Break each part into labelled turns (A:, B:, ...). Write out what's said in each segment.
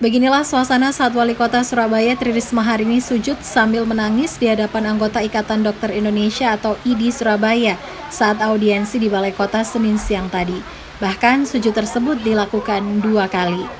A: Beginilah suasana saat Wali Kota Surabaya Tri Risma hari ini sujud sambil menangis di hadapan anggota Ikatan Dokter Indonesia atau IDI Surabaya saat audiensi di Balai Kota Senin siang tadi. Bahkan sujud tersebut dilakukan dua kali.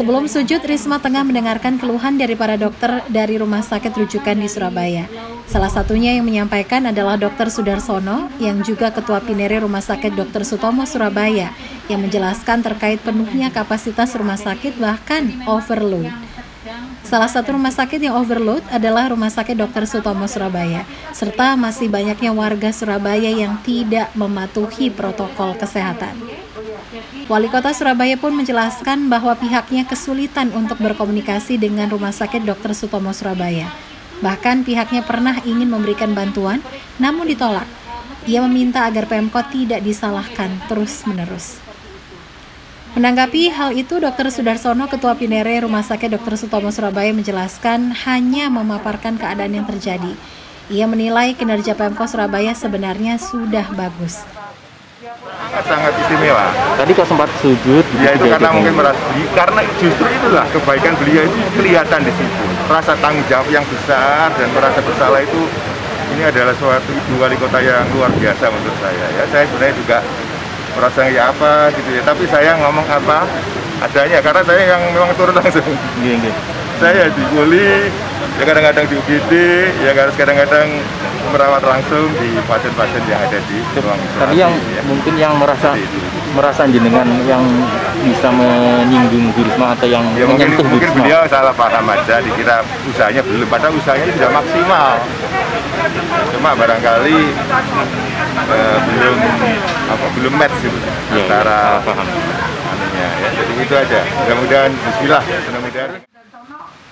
A: Sebelum sujud, Risma tengah mendengarkan keluhan dari para dokter dari rumah sakit rujukan di Surabaya. Salah satunya yang menyampaikan adalah Dr. Sudarsono, yang juga Ketua Pinere Rumah Sakit Dr. Sutomo Surabaya, yang menjelaskan terkait penuhnya kapasitas rumah sakit bahkan overload. Salah satu rumah sakit yang overload adalah Rumah Sakit Dr. Sutomo Surabaya, serta masih banyaknya warga Surabaya yang tidak mematuhi protokol kesehatan. Wali Kota Surabaya pun menjelaskan bahwa pihaknya kesulitan untuk berkomunikasi dengan Rumah Sakit Dr. Sutomo Surabaya. Bahkan pihaknya pernah ingin memberikan bantuan, namun ditolak. Ia meminta agar Pemkot tidak disalahkan terus-menerus. Menanggapi hal itu, Dr. Sudarsono, Ketua Pinere Rumah Sakit Dr. Sutomo Surabaya menjelaskan hanya memaparkan keadaan yang terjadi. Ia menilai kinerja Pemkot Surabaya sebenarnya sudah bagus.
B: Sangat istimewa.
C: Tadi kau sempat sujud.
B: Ya itu
C: gitu,
B: karena
C: gitu.
B: mungkin merasa karena justru itulah kebaikan beliau itu kelihatan di situ. Rasa tanggung jawab yang besar dan merasa bersalah itu ini adalah suatu ibu wali kota yang luar biasa menurut saya. Ya saya sebenarnya juga merasa ya apa gitu ya. Tapi saya ngomong apa adanya karena saya yang memang turun langsung.
C: Gini, gini.
B: Saya di Uli, ya kadang-kadang di UGD, ya kadang-kadang merawat langsung di pasien-pasien yang ada di ruang isolasi.
C: Tapi yang
B: ya.
C: mungkin yang merasa merasa jenengan yang bisa menyinggung Bu Risma atau yang
B: Ya mungkin,
C: menyentuh
B: mungkin
C: Risma.
B: beliau salah paham aja dikira usahanya belum, padahal usahanya sudah maksimal. Cuma barangkali eh, belum apa belum match gitu
C: Ya,
B: antara
C: salah paham.
B: anunya ya. Jadi itu aja. Mudah-mudahan Bismillah, mudah-mudahan.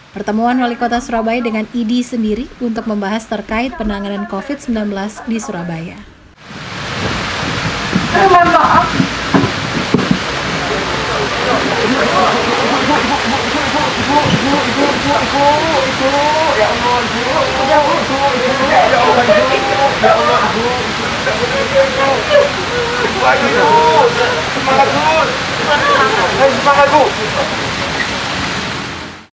A: Pertemuan Wali Kota Surabaya dengan IDI sendiri untuk membahas terkait penanganan COVID-19 di Surabaya.
B: Semangat Bu! Semangat Bu!